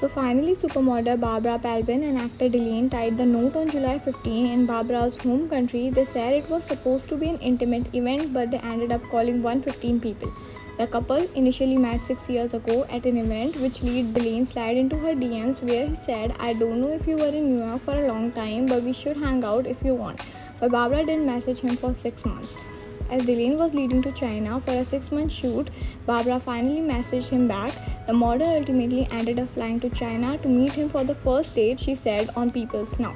So finally, supermodel Barbara Palvin and actor Dylan tied the knot on July 15 in Barbara's home country. They said it was supposed to be an intimate event, but they ended up calling 115 people. The couple initially met six years ago at an event, which led Dylan slide into her DMs where he said, I don't know if you were in New York for a long time, but we should hang out if you want. But Barbara didn't message him for six months. As Dylan was leading to China for a six month shoot, Barbara finally messaged him back. The model ultimately ended up flying to China to meet him for the first date, she said on People's Now.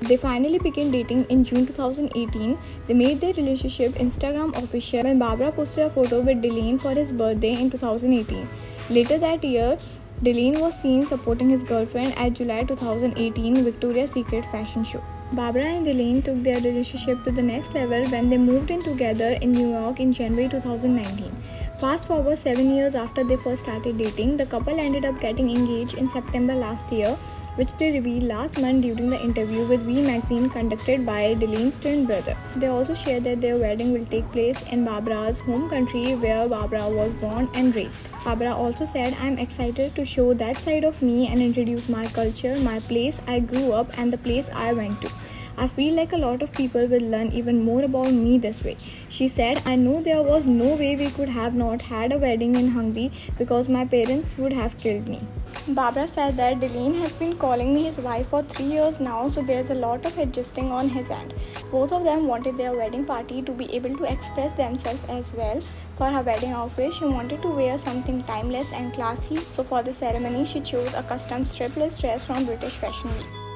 They finally began dating in June 2018. They made their relationship Instagram official when Barbara posted a photo with Dylan for his birthday in 2018. Later that year, Dylan was seen supporting his girlfriend at July 2018 Victoria's Secret fashion show. Barbara and Dylan took their relationship to the next level when they moved in together in New York in January 2019. Fast forward seven years after they first started dating, the couple ended up getting engaged in September last year, which they revealed last month during the interview with V magazine conducted by Dylan's twin brother. They also shared that their wedding will take place in Barbara's home country where Barbara was born and raised. Barbara also said, I'm excited to show that side of me and introduce my culture, my place I grew up, and the place I went to. I feel like a lot of people will learn even more about me this way. She said, I know there was no way we could have not had a wedding in Hungary because my parents would have killed me. Barbara said that Dylan has been calling me his wife for three years now, so there's a lot of adjusting on his end. Both of them wanted their wedding party to be able to express themselves as well. For her wedding outfit, she wanted to wear something timeless and classy, so for the ceremony, she chose a custom strapless dress from British Fashion Week.